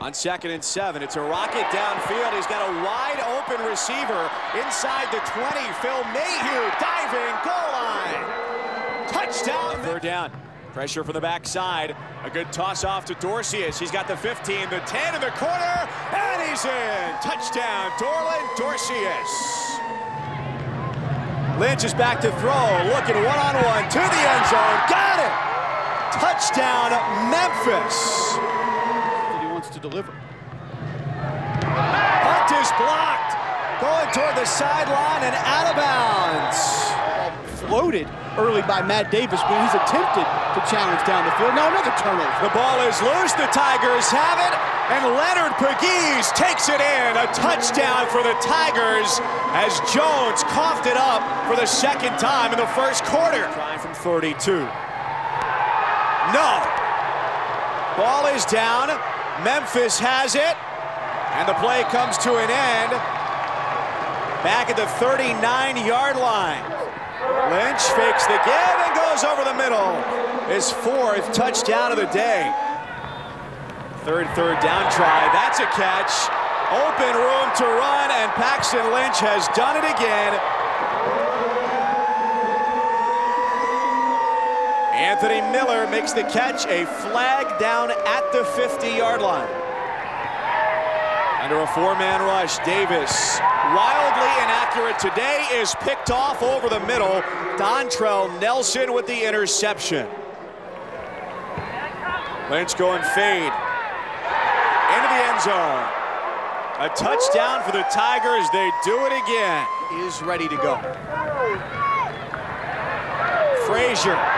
On second and seven, it's a rocket downfield. He's got a wide open receiver inside the 20. Phil Mayhue diving goal line. Touchdown. Third down. Pressure from the backside. A good toss off to Dorceus. He's got the 15, the 10 in the corner, and he's in. Touchdown, Doroland Dorceus. Lynch is back to throw, looking one-on-one to the end zone. Got it! Touchdown, Memphis. Wants to deliver. Punt is blocked. Going toward the sideline and out of bounds. Floated early by Matt Davis when he's attempted to challenge down the field. Now another turnover. The ball is loose. The Tigers have it. And Leonard Pegues takes it in. A touchdown for the Tigers as Jones coughed it up for the second time in the first quarter. Trying from 32. No. Ball is down. Memphis has it. And the play comes to an end. Back at the 39-yard line. Lynch fakes the give and goes over the middle. His fourth touchdown of the day. Third, third down try. That's a catch. Open room to run, and Paxton Lynch has done it again. Anthony Miller makes the catch, a flag down at the 50-yard line. Under a four-man rush, Davis, wildly inaccurate today, is picked off over the middle. Dontrell Nelson with the interception. Lynch going fade. Into the end zone. A touchdown for the Tigers. They do it again. Is ready to go. Frazier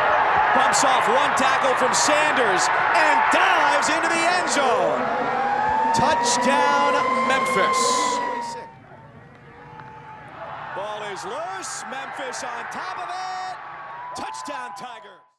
bumps off one tackle from Sanders and dives into the end zone. Touchdown, Memphis. Ball is loose. Memphis on top of it. Touchdown, Tigers.